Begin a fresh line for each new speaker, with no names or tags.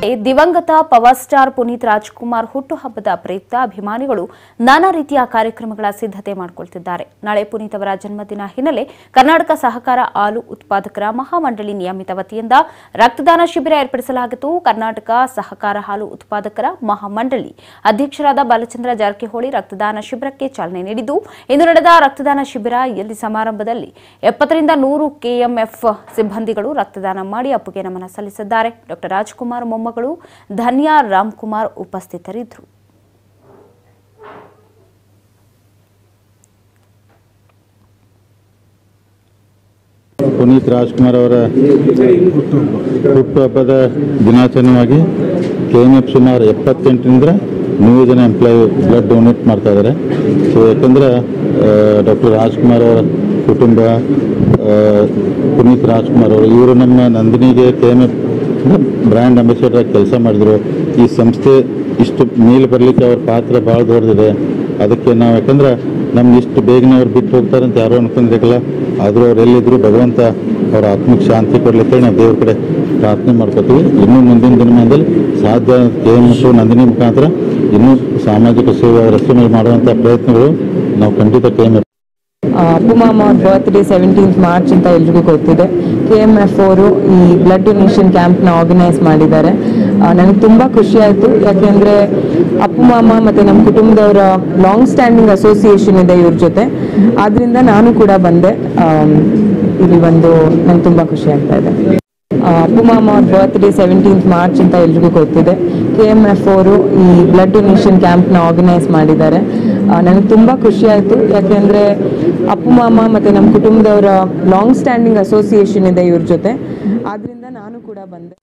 ನಾಳೆ ದಿವಂಗತ power star Puneeth Rajkumar ಹುಟ್ಟುಹಬ್ಬದ ಪ್ರಯುಕ್ತ ಅಭಿಮಾನಿಗಳು ನಾನಾ ರೀತಿಯ ಕಾರ್ಯಕ್ರಮಗಳ ಸಿದ್ಧತೆ ಮಾಡಿಕೊಳ್ತಿದ್ದಾರೆ. ನಾಳೆ ಪುನೀತ್ ಅವರ ಜನ್ಮದಿನ ಹಿನ್ನೆಲೆ ಕರ್ನಾಟಕ ಸಹಕಾರ ಹಾಲು ಉತ್ಪಾದಕರ ಮಹಾಮಂಡಳಿ ನಿಯಮಿತ ವತಿಯಿಂದ ರಕ್ತದಾನ ಶಿಬಿರ ಏರ್ಪಡಿಸಲಾಗಿತ್ತು. ಕರ್ನಾಟಕ ಸಹಕಾರ ಹಾಲು ಉತ್ಪಾದಕರ ಮಹಾಮಂಡಳಿ ಅಧ್ಯಕ್ಷರಾದ ಬಾಲಚಂದ್ರ ಜಾರಕಿಹೊಳಿ ರಕ್ತದಾನ ಶಿಬಿರಕ್ಕೆ ಚಾಲನೆ ನೀಡಿದ್ದು, ಇಂದು ನಡೆದ ರಕ್ತದಾನ ಶಿಬಿರ ಎಲ್ಲಿ ಸಮಾರಂಭದಲ್ಲಿ ಎಪ್ಪತ್ತರಿಂದ ನೂರು ಕೆಎಂಎಫ್ ಸಿಬ್ಬಂದಿಗಳು ರಕ್ತದಾನ ಮಾಡಿ ಅಪ್ಪುಗೆ ನಮನ ಸಲ್ಲಿಸಿದ್ದಾರೆ. ಡಾಕ್ಟರ್ ರಾಜ್ಕುಮಾರ್ ಮೊಮ್ಮಗಳು ಧನ್ಯಾ ರಾಮ್ಕುಮಾರ್ ಉಪಸ್ಥಿತರಿದ್ದರು.
ಪುನೀತ್ ರಾಜ್ಕುಮಾರ್ ಅವರ ಹುಟ್ಟುಹಬ್ಬದ ದಿನಾಚರಣೆಯಾಗಿ ಕೆ ಎಂ ಎಫ್ ಸುಮಾರು ಎಪ್ಪತ್ತೆಂಟರಿಂದ ನೂರು ಜನ ಎಂಪ್ಲಾಯಿ ಬ್ಲಡ್ ಡೊನೇಟ್ ಮಾಡ್ತಾ ಇದ್ದಾರೆ. ಸೊ ಯಾಕಂದ್ರೆ ಡಾಕ್ಟರ್ ರಾಜ್ಕುಮಾರ್ ಅವರ ಕುಟುಂಬ ಪುನೀತ್ ರಾಜ್ಕುಮಾರ್ ಅವರು ಇವರು ನಮ್ಮ ನಂದಿನಿಗೆ K M F brand ambassador ಕೆಲಸ ಮಾಡಿದ್ರು. ಈ ಸಂಸ್ಥೆ ಇಷ್ಟು ಮೇಲೆ ಬರಲಿಕ್ಕೆ ಅವ್ರ ಪಾತ್ರ ಭಾಳ ದೊಡ್ಡದಿದೆ. ಅದಕ್ಕೆ ನಾವು ಯಾಕಂದ್ರೆ ನಮ್ಗೆ ಇಷ್ಟು ಬೇಗನೆ ಅವ್ರು ಬಿಟ್ಟು ಹೋಗ್ತಾರೆ ಅಂತ ಯಾರೋ ಅನ್ಕೊಂಡಿರಲಿಲ್ಲ ಆದರೂ ಅವ್ರು ಎಲ್ಲಿದ್ರು ಭಗವಂತ ಅವ್ರ ಆತ್ಮಕ್ಕೆ ಶಾಂತಿ ಕೊಡ್ಲಿಕ್ಕೆ ನಾವು ದೇವ್ರ ಕಡೆ ಪ್ರಾರ್ಥನೆ ಮಾಡ್ಕೋತೀವಿ. ಇನ್ನೂ ಮುಂದಿನ ದಿನಮಾನದಲ್ಲಿ ಸಾಧ್ಯ ಕೆ ನಂದಿನಿ ಮುಖಾಂತರ ಇನ್ನೂ ಸಾಮಾಜಿಕ ಸೇವೆ ರಸ್ತೆ ಮೇಲೆ ಮಾಡುವಂಥ ಪ್ರಯತ್ನಗಳು ನಾವು ಖಂಡಿತ ಕೆ
ಅಪ್ಪುಮಾಮ ಅವ್ರ ಬರ್ತ್ಡೇ ಸೆವೆಂಟೀನ್ತ್ ಮಾರ್ಚ್ ಅಂತ ಎಲ್ರಿಗೂ ಗೊತ್ತಿದೆ. ಕೆ ಎಂ ಎಫ್ ಅವರು ಈ ಬ್ಲಡ್ ಡೊನೇಷನ್ ಕ್ಯಾಂಪ್ನ ಆರ್ಗನೈಸ್ ಮಾಡಿದ್ದಾರೆ. ನನಗೆ ತುಂಬ ಖುಷಿ ಆಯಿತು. ಯಾಕೆಂದರೆ ಅಪ್ಪು ಮಾಮ ಮತ್ತು ನಮ್ಮ ಕುಟುಂಬದವರ ಲಾಂಗ್ ಸ್ಟ್ಯಾಂಡಿಂಗ್ ಅಸೋಸಿಯೇಷನ್ ಇದೆ ಇವ್ರ ಜೊತೆ. ಆದ್ದರಿಂದ ನಾನು ಕೂಡ ಬಂದೆ. ಇಲ್ಲಿ ಬಂದು ನಂಗೆ ತುಂಬ ಖುಷಿ ಆಗ್ತಾ ಇದೆ. ಅಪ್ಪು ಮಾಮ ಅವ್ರ ಬರ್ತ್ಡೇ ಸೆವೆಂಟೀನ್ತ್ ಮಾರ್ಚ್ ಅಂತ ಎಲ್ರಿಗೂ ಗೊತ್ತಿದೆ. ಕೆ ಎಂ ಎಫ್ ಅವರು ಈ ಬ್ಲಡ್ ಡೊನೇಷನ್ ಕ್ಯಾಂಪ್ನ ಆರ್ಗನೈಸ್ ಮಾಡಿದ್ದಾರೆ. ನನಗೆ ತುಂಬ ಖುಷಿ ಆಯಿತು. ಯಾಕೆಂದರೆ ಅಪ್ಪು ಮಾಮ ಮತ್ತು ನಮ್ಮ ಕುಟುಂಬದವರ ಲಾಂಗ್ ಸ್ಟ್ಯಾಂಡಿಂಗ್ ಅಸೋಸಿಯೇಷನ್ ಇದೆ ಇವ್ರ ಜೊತೆ. ಆದ್ದರಿಂದ ನಾನು ಕೂಡ ಬಂದೆ.